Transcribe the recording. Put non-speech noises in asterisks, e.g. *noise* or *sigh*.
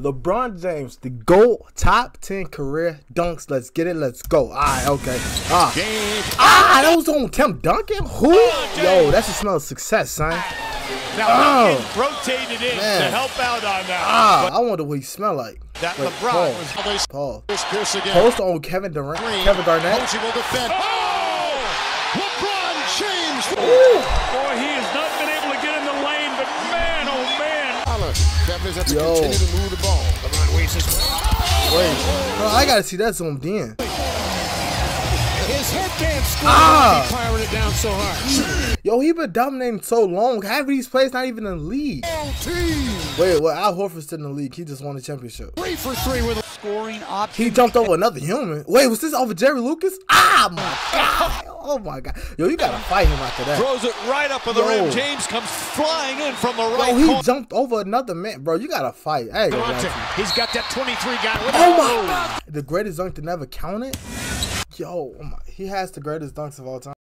LeBron James, the GOAT, top 10 career dunks. Let's get it. Let's go. All right, okay. Ah, ah that was on Tim Duncan? Who? Yo, that's a smell of success, son. Now, Oh. rotated in Man. to help out on that. Ah, I wonder what he smell like. That Wait, LeBron pause. was Paul. Here's Pierce again. Post on Kevin Durant, Kevin Garnett. Posey will defend. Oh! LeBron James. Boy, he Dollar. Have to Yo. continue to move the ball. LeBron waits his Wait, bro, I gotta see that zoomed in. Can't score. Ah. Firing it down so hard. *laughs* Yo, he been dominating so long. Half of these plays not even in the league. Wait, well, Al Horford's in the league. He just won the championship. Three for three with a Scoring option. He jumped over another human. Wait, was this over Jerry Lucas? Ah, my God. Oh, my God. Yo, you gotta fight him after that. Throws it right up at the Yo. rim. James comes flying in from the right Yo, he corner. jumped over another man. Bro, you gotta fight. I ain't gonna lie to you. He's got that 23 guy with Oh, my God. The greatest dunk to never count it? Yo, oh he has the greatest dunks of all time.